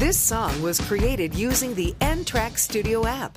This song was created using the N Track Studio app.